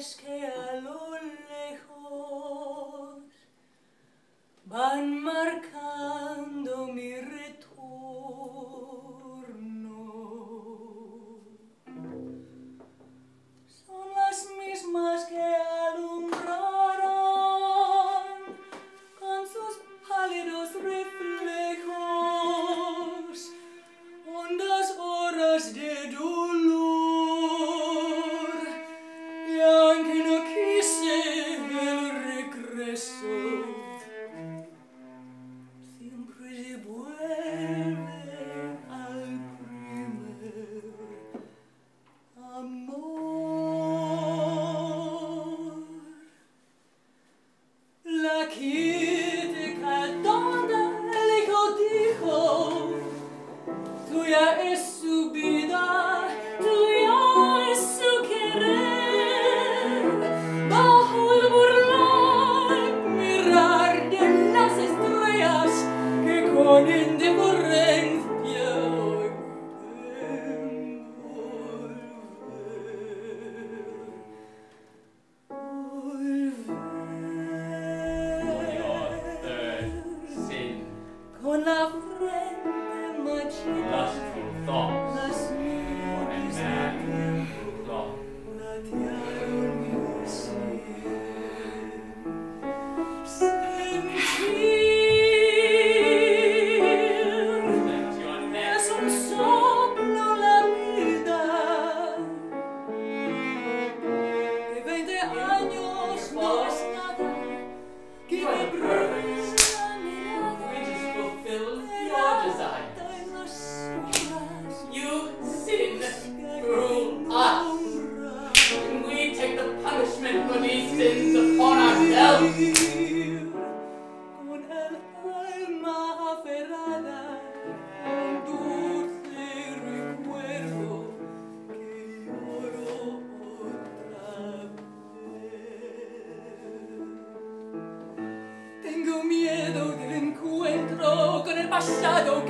Chris amor. alma aferrada un dulce recuerdo que lloro otra vez. Tengo miedo del encuentro con el pasado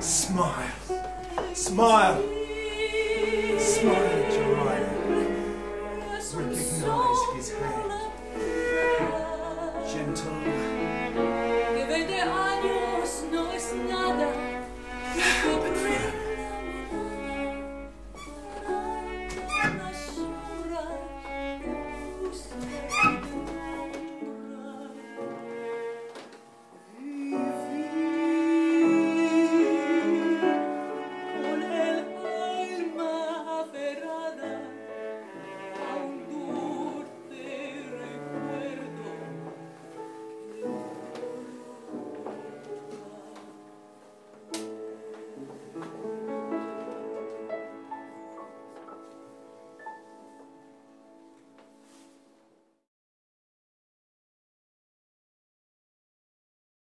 Smile. Smile. Smile at Recognize his hand. Gentle.